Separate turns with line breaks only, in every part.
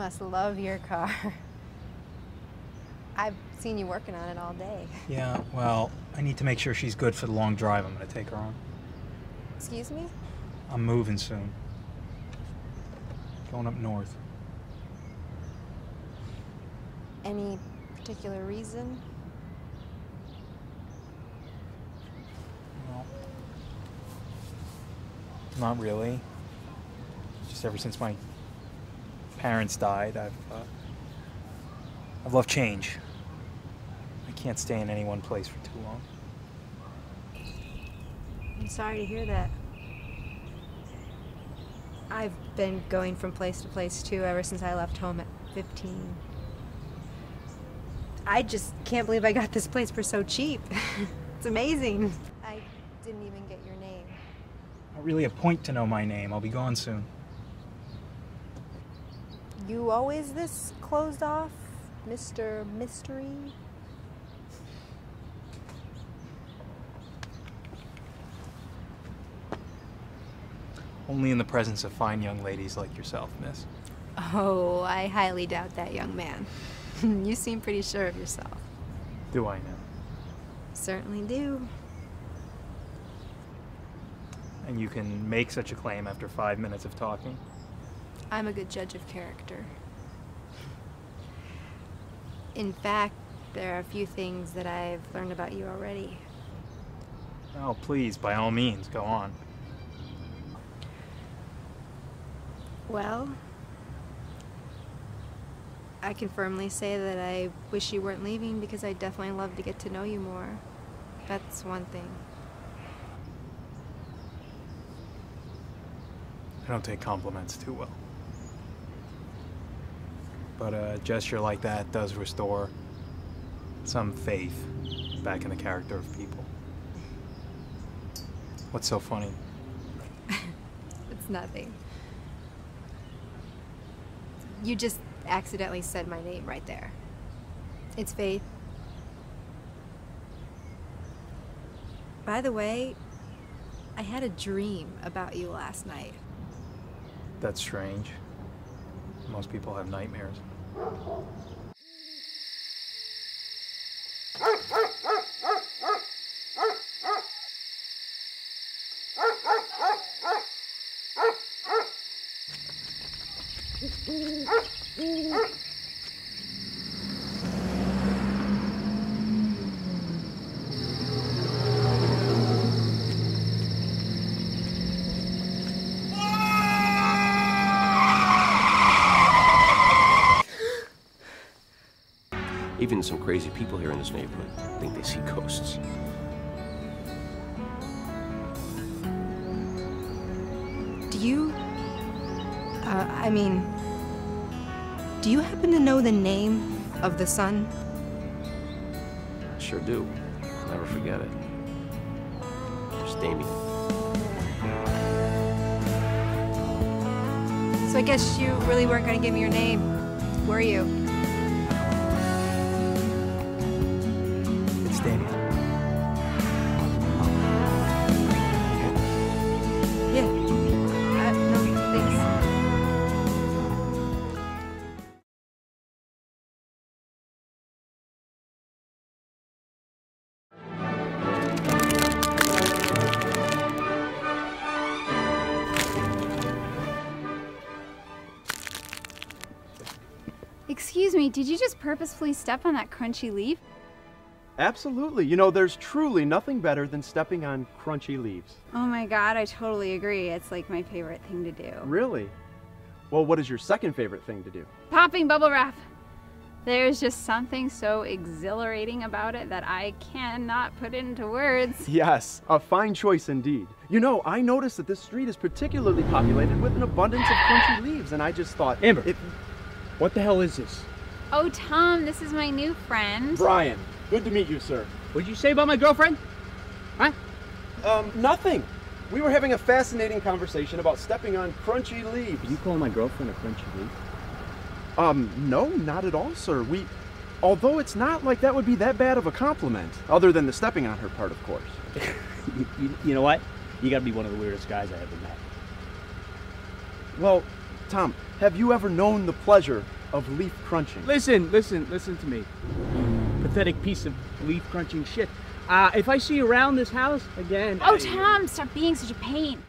must love your car. I've seen you working on it all day.
Yeah, well, I need to make sure she's good for the long drive I'm going to take her on.
Excuse me?
I'm moving soon. Going up north.
Any particular reason?
Well, not really. Just ever since my parents died, I've uh, I've loved change. I can't stay in any one place for too long.
I'm sorry to hear that. I've been going from place to place too ever since I left home at 15. I just can't believe I got this place for so cheap. it's amazing. I didn't even get your name.
Not really a point to know my name. I'll be gone soon.
You always this closed off, Mr. Mystery?
Only in the presence of fine young ladies like yourself, miss.
Oh, I highly doubt that, young man. you seem pretty sure of yourself.
Do I now?
Certainly do.
And you can make such a claim after five minutes of talking?
I'm a good judge of character. In fact, there are a few things that I've learned about you already.
Oh, please, by all means, go on.
Well, I can firmly say that I wish you weren't leaving because I'd definitely love to get to know you more. That's one thing.
I don't take compliments too well. But a gesture like that does restore some faith back in the character of people. What's so funny?
It's nothing. You just accidentally said my name right there. It's Faith. By the way, I had a dream about you last night.
That's strange. Most people have nightmares.
Even some crazy people here in this neighborhood I think they see ghosts.
Do you. Uh, I mean. Do you happen to know the name of the son?
Sure do. Never forget it. It's Damien.
So I guess you really weren't going to give me your name, were you?
Me, did you just purposefully step on that crunchy leaf?
Absolutely. You know, there's truly nothing better than stepping on crunchy leaves.
Oh my god, I totally agree. It's like my favorite thing to do.
Really? Well, what is your second favorite thing to do?
Popping bubble wrap. There's just something so exhilarating about it that I cannot put into words.
Yes, a fine choice indeed. You know, I noticed that this street is particularly populated with an abundance of crunchy leaves, and I just thought,
Amber.
if
What the hell is this?
Oh, Tom, this is my new friend.
Brian, good to meet you, sir.
What did you say about my girlfriend? Huh?
Um, nothing. We were having a fascinating conversation about stepping on crunchy leaves.
You call my girlfriend a crunchy leaf?
Um, no, not at all, sir. We, although it's not like that would be that bad of a compliment, other than the stepping on her part, of course.
you, you, you know what? You gotta be one of the weirdest guys I ever met.
Well, Tom, have you ever known the pleasure of leaf crunching?
Listen, listen, listen to me. Pathetic piece of leaf crunching shit. Uh, if I see you around this house again.
Oh,
I-
Tom, stop being such a pain.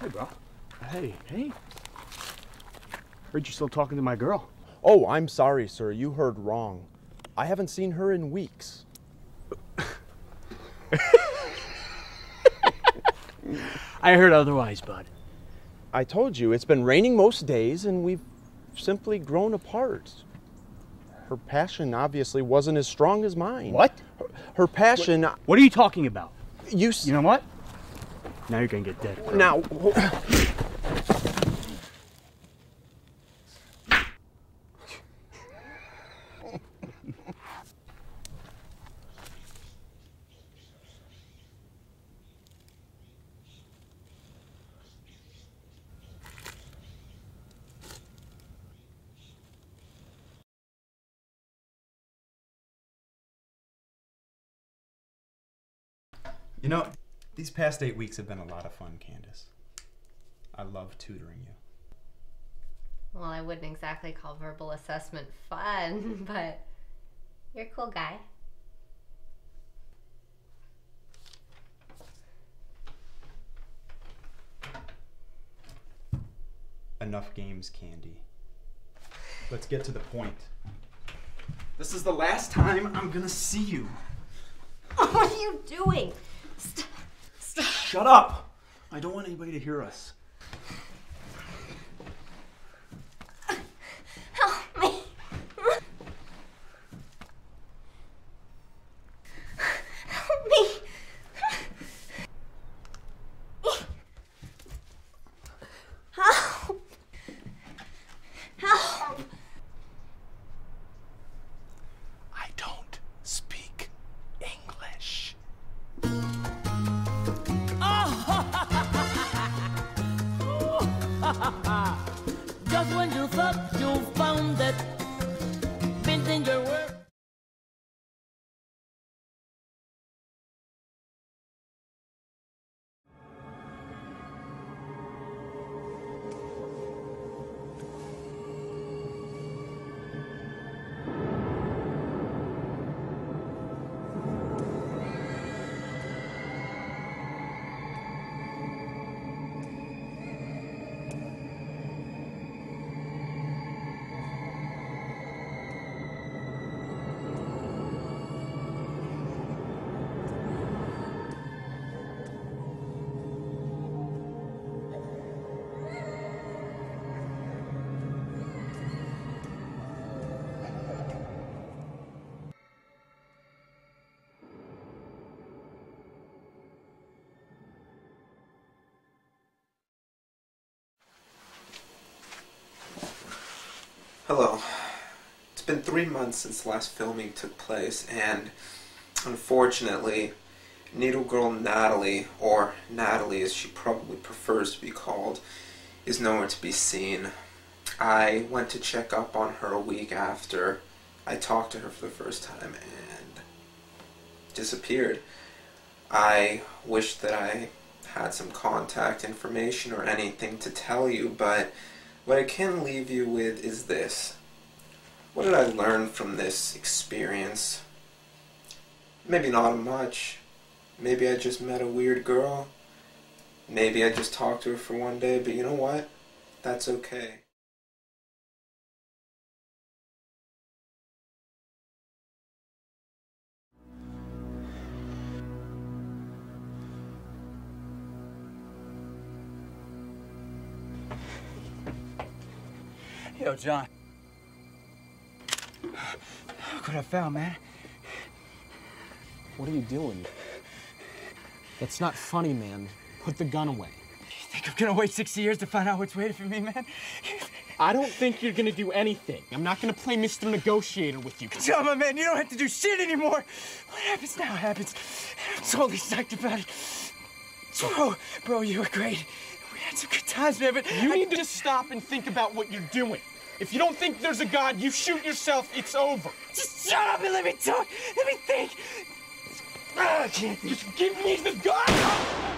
Hey, bro. Hey, hey. Heard you still talking to my girl.
Oh, I'm sorry, sir. You heard wrong. I haven't seen her in weeks.
I heard otherwise, bud.
I told you, it's been raining most days and we've simply grown apart. Her passion obviously wasn't as strong as mine.
What?
Her, her passion.
What are you talking about?
You. s-
You know what? Now you're gonna get dead. bro.
Now.
You know, these past eight weeks have been a lot of fun, Candace. I love tutoring you.
Well, I wouldn't exactly call verbal assessment fun, but you're a cool guy.
Enough games, Candy. Let's get to the point.
This is the last time I'm gonna see you.
what are you doing?
Shut up! I don't want anybody to hear us.
Just when you thought you found it,
Hello. It's been three months since the last filming took place, and unfortunately, Needle Girl Natalie, or Natalie as she probably prefers to be called, is nowhere to be seen. I went to check up on her a week after I talked to her for the first time and disappeared. I wish that I had some contact information or anything to tell you, but what I can leave you with is this. What did I learn from this experience? Maybe not much. Maybe I just met a weird girl. Maybe I just talked to her for one day, but you know what? That's okay.
Yo, John. Look what I found, man.
What are you doing? That's not funny, man. Put the gun away.
You think I'm gonna wait 60 years to find out what's waiting for me, man?
I don't think you're gonna do anything. I'm not gonna play Mr. Negotiator with you.
John, my man, you don't have to do shit anymore. What happens now happens. I'm totally psyched about it. Bro, bro, you were great. We had
had some good times, man, but you need to just stop and think about what you're doing. If you don't think there's a God, you shoot yourself, it's over. Just shut up and let me talk. Let me think. Ah, I can't think. Just give me the God.